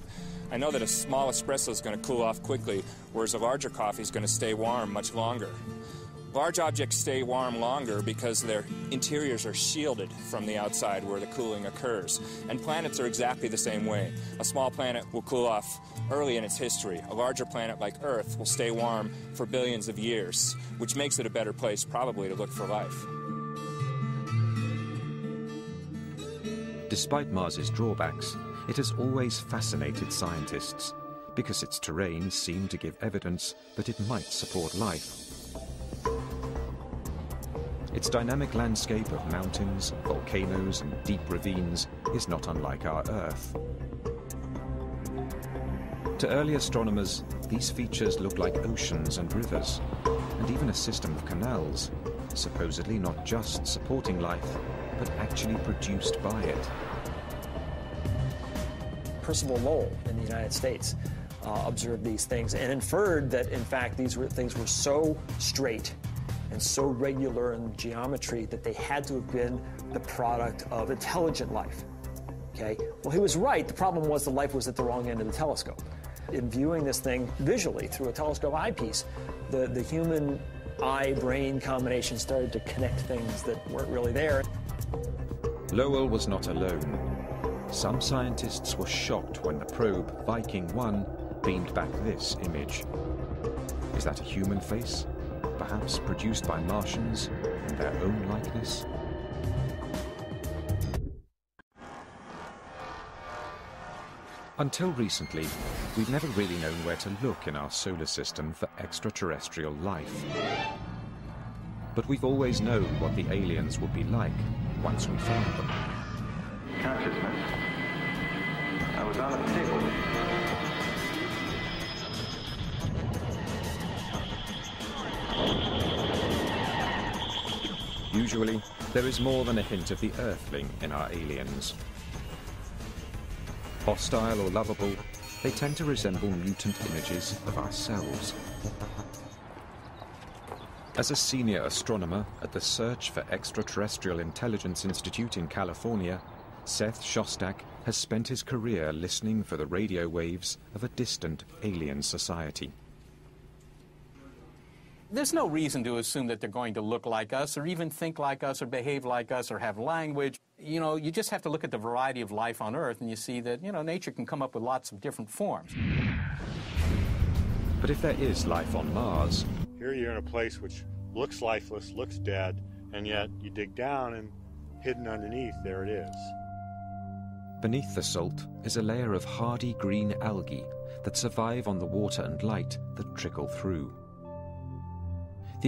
I know that a small espresso is going to cool off quickly, whereas a larger coffee is going to stay warm much longer. Large objects stay warm longer because their interiors are shielded from the outside where the cooling occurs. And planets are exactly the same way. A small planet will cool off early in its history. A larger planet like Earth will stay warm for billions of years, which makes it a better place probably to look for life. Despite Mars's drawbacks, it has always fascinated scientists because its terrain seemed to give evidence that it might support life. Its dynamic landscape of mountains, volcanoes, and deep ravines is not unlike our Earth. To early astronomers, these features look like oceans and rivers, and even a system of canals, supposedly not just supporting life, but actually produced by it. Percival Lowell in the United States uh, observed these things and inferred that, in fact, these were, things were so straight and so regular in geometry that they had to have been the product of intelligent life. Okay? Well, he was right. The problem was the life was at the wrong end of the telescope. In viewing this thing visually through a telescope eyepiece, the, the human eye brain combination started to connect things that weren't really there. Lowell was not alone. Some scientists were shocked when the probe Viking 1 beamed back this image. Is that a human face? Perhaps produced by Martians in their own likeness? Until recently, we've never really known where to look in our solar system for extraterrestrial life. But we've always known what the aliens would be like once we found them. Consciousness. I was on a table. Usually, there is more than a hint of the Earthling in our aliens. Hostile or lovable, they tend to resemble mutant images of ourselves. As a senior astronomer at the Search for Extraterrestrial Intelligence Institute in California, Seth Shostak has spent his career listening for the radio waves of a distant alien society. There's no reason to assume that they're going to look like us or even think like us or behave like us or have language. You know, you just have to look at the variety of life on Earth and you see that, you know, nature can come up with lots of different forms. But if there is life on Mars, Here you're in a place which looks lifeless, looks dead, and yet you dig down and hidden underneath, there it is. beneath the salt is a layer of hardy green algae that survive on the water and light that trickle through.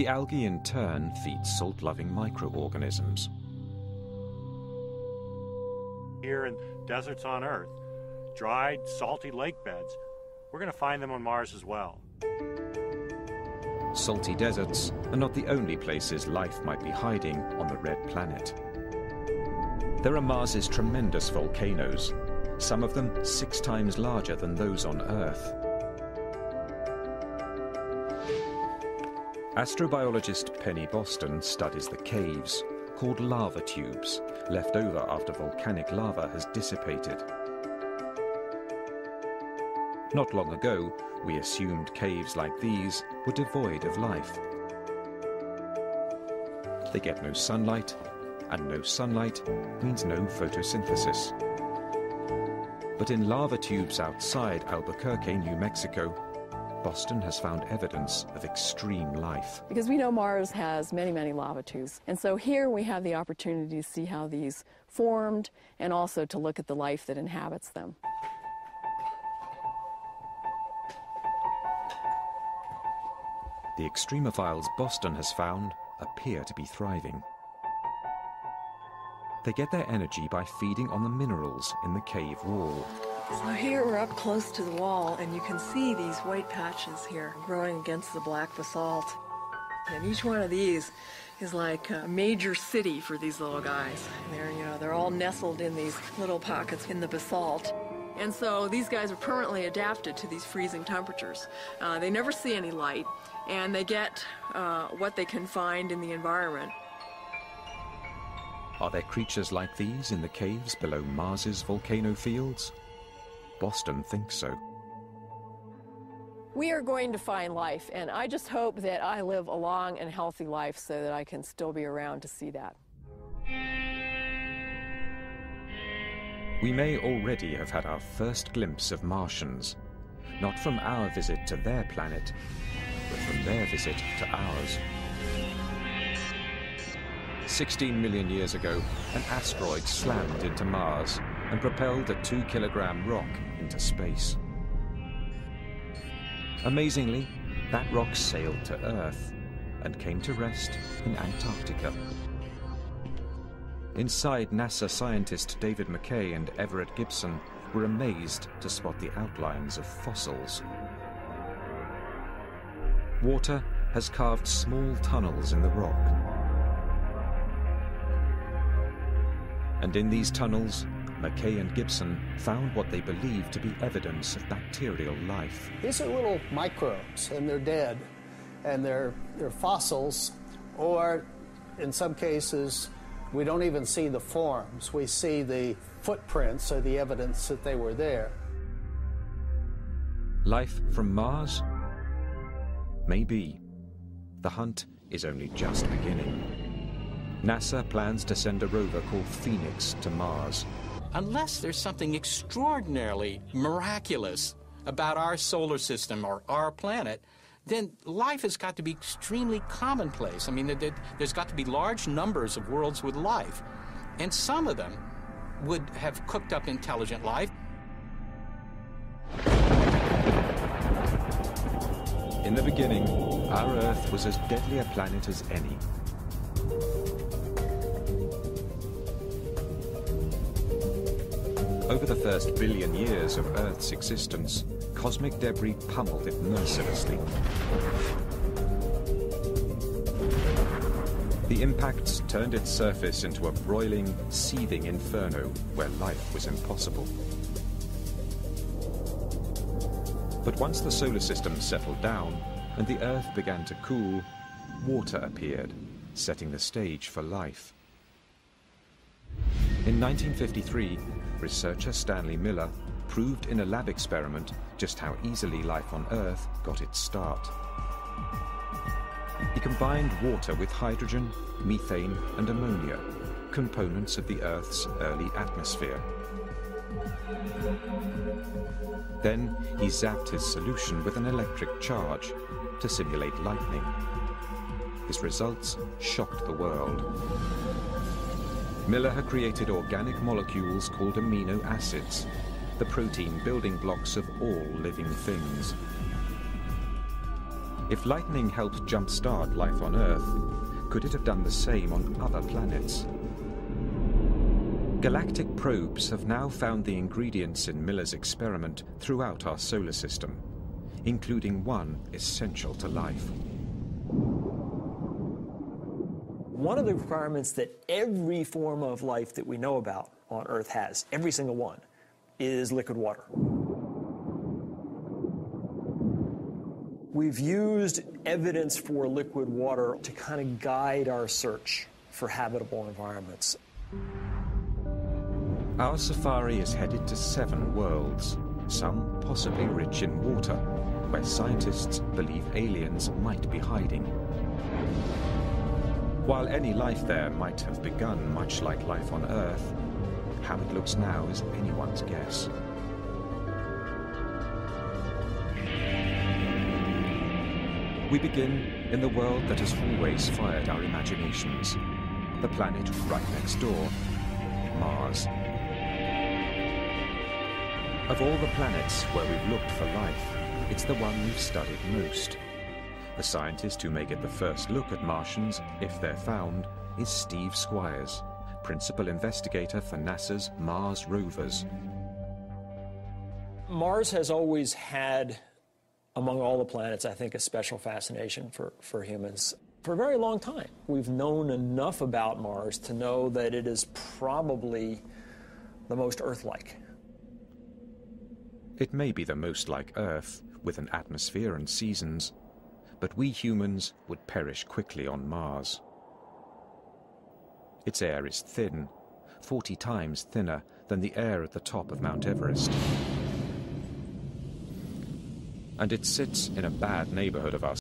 The algae in turn feed salt-loving microorganisms. Here in deserts on Earth, dried, salty lake beds, we're going to find them on Mars as well. Salty deserts are not the only places life might be hiding on the red planet. There are Mars's tremendous volcanoes, some of them six times larger than those on Earth. Astrobiologist Penny Boston studies the caves, called lava tubes, left over after volcanic lava has dissipated. Not long ago, we assumed caves like these were devoid of life. They get no sunlight, and no sunlight means no photosynthesis. But in lava tubes outside Albuquerque, New Mexico, Boston has found evidence of extreme life. Because we know Mars has many, many lava tubes. And so here we have the opportunity to see how these formed and also to look at the life that inhabits them. The extremophiles Boston has found appear to be thriving. They get their energy by feeding on the minerals in the cave wall. So here we're up close to the wall and you can see these white patches here growing against the black basalt. And each one of these is like a major city for these little guys. They're, you know, they're all nestled in these little pockets in the basalt. And so these guys are permanently adapted to these freezing temperatures. Uh, they never see any light, and they get uh, what they can find in the environment. Are there creatures like these in the caves below Mars's volcano fields? Boston thinks so. We are going to find life, and I just hope that I live a long and healthy life so that I can still be around to see that. We may already have had our first glimpse of Martians, not from our visit to their planet, but from their visit to ours. 16 million years ago, an asteroid slammed into Mars and propelled a two kilogram rock into space. Amazingly, that rock sailed to Earth and came to rest in Antarctica. Inside, NASA scientist David McKay and Everett Gibson were amazed to spot the outlines of fossils. Water has carved small tunnels in the rock. And in these tunnels, McKay and Gibson found what they believed to be evidence of bacterial life. These are little microbes, and they're dead, and they're, they're fossils, or in some cases, we don't even see the forms. We see the footprints or the evidence that they were there. Life from Mars? Maybe. The hunt is only just beginning. NASA plans to send a rover called Phoenix to Mars. Unless there's something extraordinarily miraculous about our solar system or our planet, then life has got to be extremely commonplace. I mean, there- there- there's got to be large numbers of worlds with life. And some of them would have cooked up intelligent life. In the beginning, our Earth was as deadly a planet as any. Over the first billion years of Earth's existence, cosmic debris pummeled it mercilessly. The impacts turned its surface into a broiling, seething inferno where life was impossible. But once the solar system settled down and the Earth began to cool, water appeared, setting the stage for life. In 1953, researcher Stanley Miller proved in a lab experiment just how easily life on Earth got its start. He combined water with hydrogen, methane, and ammonia, components of the Earth's early atmosphere. Then he zapped his solution with an electric charge to simulate lightning. His results shocked the world. Miller had created organic molecules called amino acids, the protein building blocks of all living things. If lightning helped jumpstart life on Earth, could it have done the same on other planets? Galactic probes have now found the ingredients in Miller's experiment throughout our solar system, including one essential to life. One of the requirements that every form of life that we know about on Earth has, every single one, is liquid water. We've used evidence for liquid water to kind of guide our search for habitable environments. Our safari is headed to seven worlds, some possibly rich in water, where scientists believe aliens might be hiding. While any life there might have begun much like life on Earth, how it looks now is anyone's guess. We begin in the world that has always fired our imaginations, the planet right next door, Mars. Of all the planets where we've looked for life, it's the one we've studied most. The scientist who may get the first look at Martians, if they're found, is Steve Squyres, principal investigator for NASA's Mars rovers. Mars has always had, among all the planets, I think, a special fascination for, for humans. For a very long time, we've known enough about Mars to know that it is probably the most Earth like. It may be the most like Earth, with an atmosphere and seasons, but we humans would perish quickly on Mars. Its air is thin, 40 times thinner than the air at the top of Mount Everest. And it sits in a bad neighborhood of our